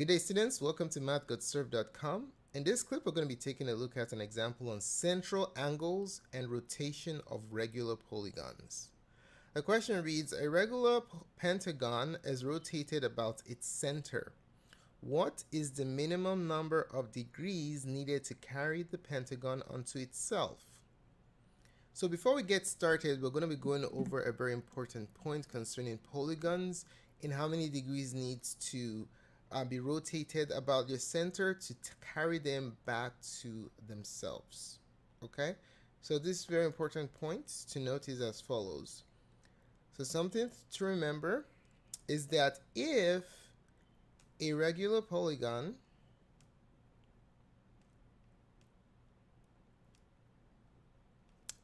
Good day students, welcome to mathgotserved.com. In this clip we're going to be taking a look at an example on central angles and rotation of regular polygons. The question reads, a regular pentagon is rotated about its center. What is the minimum number of degrees needed to carry the pentagon onto itself? So before we get started, we're going to be going over a very important point concerning polygons and how many degrees needs to uh, be rotated about your center to carry them back to themselves. Okay, so this is very important point to note is as follows. So something to remember is that if a regular polygon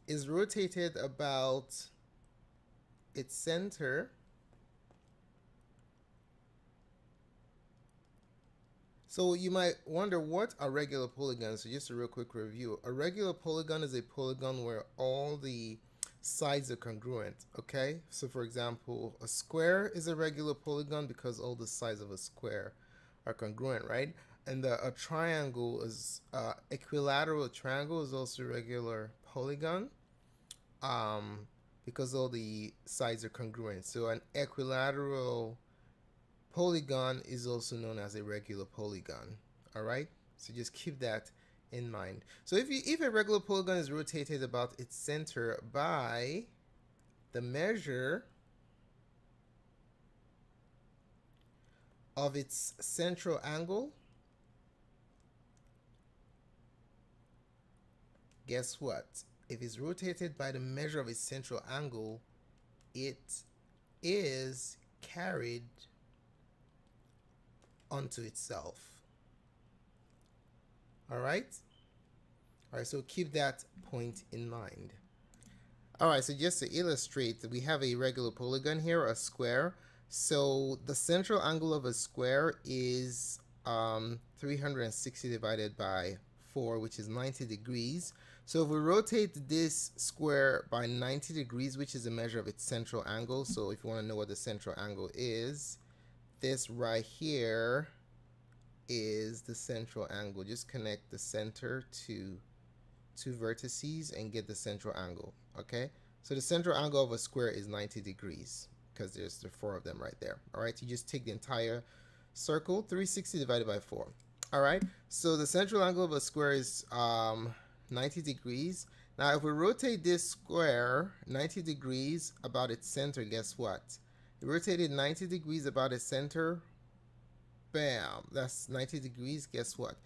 is rotated about its center So you might wonder what are regular polygons. So just a real quick review. A regular polygon is a polygon where all the sides are congruent, okay? So for example, a square is a regular polygon because all the sides of a square are congruent, right? And the, a triangle is, uh, equilateral triangle is also a regular polygon um, because all the sides are congruent. So an equilateral polygon is also known as a regular polygon all right so just keep that in mind. So if you if a regular polygon is rotated about its center by the measure of its central angle guess what? If it's rotated by the measure of its central angle it is carried onto itself. All right? All right, so keep that point in mind. All right, so just to illustrate, we have a regular polygon here, a square. So the central angle of a square is um, 360 divided by 4, which is 90 degrees. So if we rotate this square by 90 degrees, which is a measure of its central angle, so if you want to know what the central angle is, this right here is the central angle. Just connect the center to two vertices and get the central angle. Okay, so the central angle of a square is 90 degrees because there's the four of them right there. All right, you just take the entire circle, 360 divided by 4. All right, so the central angle of a square is um, 90 degrees. Now, if we rotate this square 90 degrees about its center, guess what? Rotated 90 degrees about its center. Bam! That's 90 degrees. Guess what?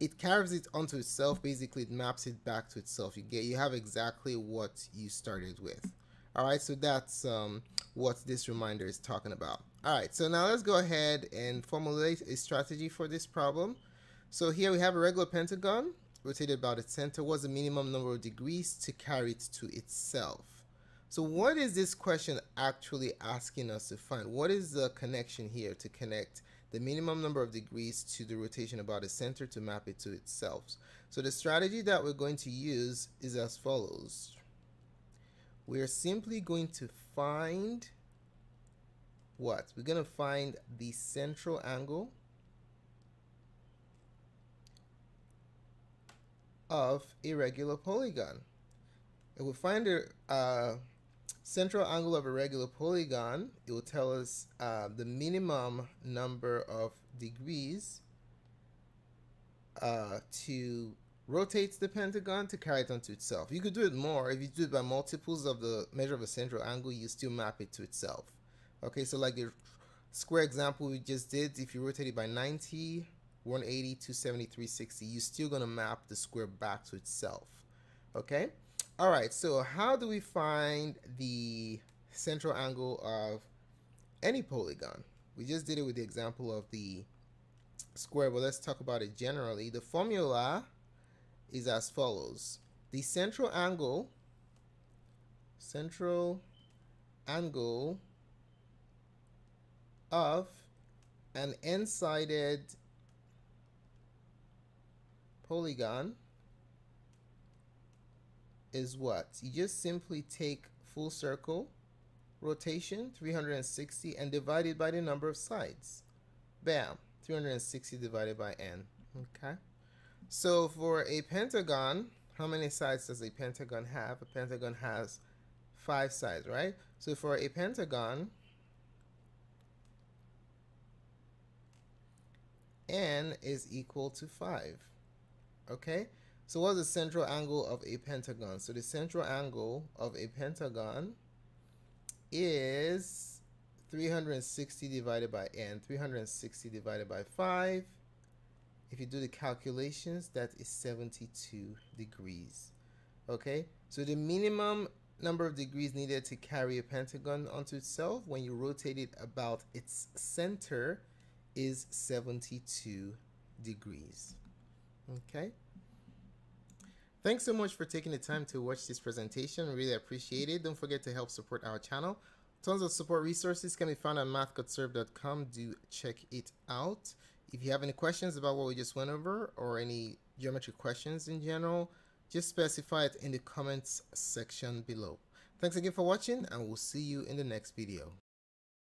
It carries it onto itself. Basically, it maps it back to itself. You get, you have exactly what you started with. All right, so that's um, what this reminder is talking about. All right, so now let's go ahead and formulate a strategy for this problem. So here we have a regular pentagon rotated about its center. What's the minimum number of degrees to carry it to itself? So what is this question actually asking us to find? What is the connection here to connect the minimum number of degrees to the rotation about a center to map it to itself? So the strategy that we're going to use is as follows. We're simply going to find what? We're going to find the central angle of a regular polygon. If we find a uh, central angle of a regular polygon, it will tell us uh, the minimum number of degrees uh, to rotate the pentagon to carry it onto itself. You could do it more. If you do it by multiples of the measure of a central angle, you still map it to itself. Okay, so like the square example we just did, if you rotate it by 90, 180, 270, 360, you're still going to map the square back to itself. Okay? All right, so how do we find the central angle of any polygon? We just did it with the example of the square, but let's talk about it generally. The formula is as follows. The central angle, central angle of an n-sided polygon is what? You just simply take full circle rotation 360 and divide it by the number of sides. Bam, 360 divided by n. Okay. So for a pentagon, how many sides does a pentagon have? A pentagon has five sides, right? So for a pentagon, n is equal to 5. Okay? So what's the central angle of a pentagon? So the central angle of a pentagon is 360 divided by n. 360 divided by 5. If you do the calculations, that is 72 degrees. Okay? So the minimum number of degrees needed to carry a pentagon onto itself when you rotate it about its center is 72 degrees. Okay? Thanks so much for taking the time to watch this presentation. Really appreciate it. Don't forget to help support our channel. Tons of support resources can be found on mathgotserved.com. Do check it out. If you have any questions about what we just went over or any geometry questions in general, just specify it in the comments section below. Thanks again for watching and we'll see you in the next video.